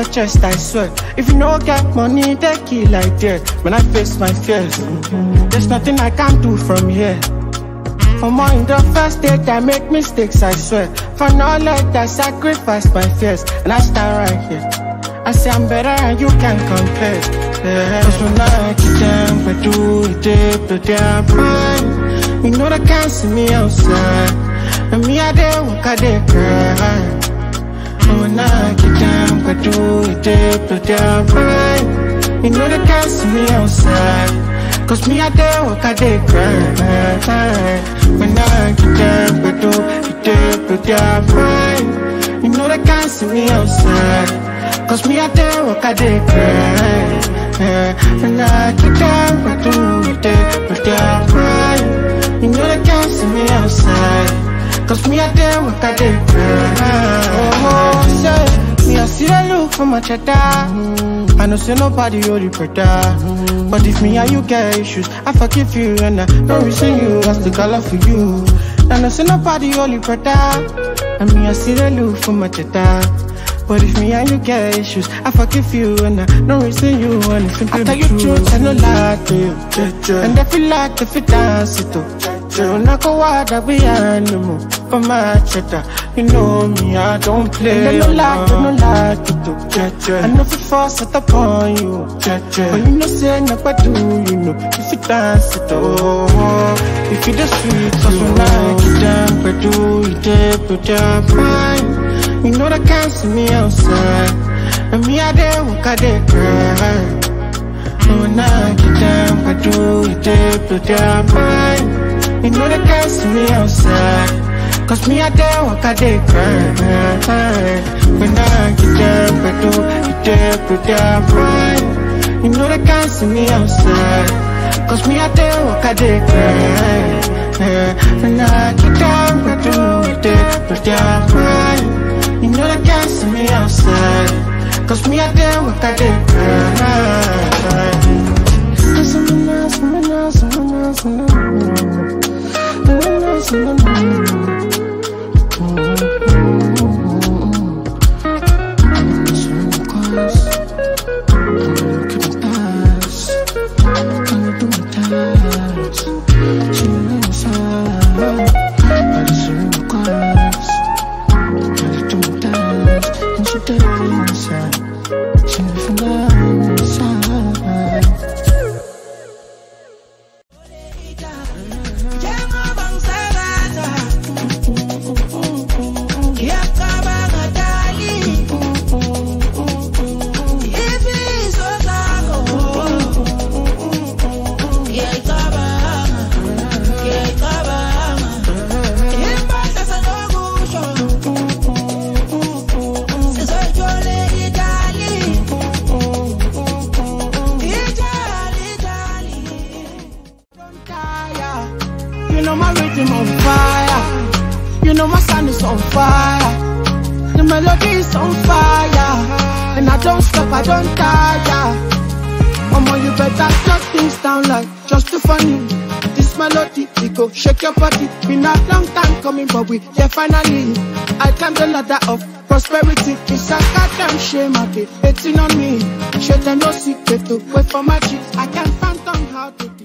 your chest, I swear. If you no get money, they kill like that. When I face my fears, there's nothing I can do from here. For in the first date, I make mistakes, I swear. For knowledge, I sacrifice my fears, and I stand right here. I say I'm better and you can compare. Yeah. Cause when I get them, I do it, they but they're fine. You know they can't see me outside. And me, I dey walk, I dey cry. And when I get down, I do it, they but they're fine. You know they can't see me outside. Cause me, I dey walk, I dey cry. When I get down, I do it, they but they're fine. You know they can't see me outside. Cause me, I dey walk, I dey cry. When I get down, I do it, they but they're fine. You know they can't see me outside. Cause me a day work a day Oh, say Me a see the look for my cheddar I know say nobody hold you better But if me and you get issues I forgive you and I don't resent you That's the color for you. I know say nobody hold you better And me I see the look for my cheddar but if me and you get issues, I forgive you and I don't resent you and it's simple I tell you truth, I no lie. To you And I feel like if it dance it up. You know go wild we animal For my cheddar You know me, I don't play And I no lie, I no lie do I know if it force it upon you But you know say nobody do, you know? If it dance it up If it the street, cause when I get down I do it, they put down fine? You know they can't see me outside. And me I dey walk, I dey cry. When I get down, I do it, they but they're fine? You know they can't see me outside Cause me I dey walk, I dey cry When I get down, I do it, they but they're fine You know they can't see me outside Cause me I dey walk, I dey cry When I get down, I do it, they but they're fine you know they can't see me outside Cause me I did what I did know my rhythm on fire. You know my sound is on fire. The melody is on fire. And I don't stop, I don't tire. Mama, you better shut things down like just too funny. This melody, it go shake your body. Been a long time coming, but we yeah finally. I climb the ladder of prosperity. It's a goddamn shame I did. Hating on me. Shit, I no secret to wait for my cheeks. I can't phantom how to.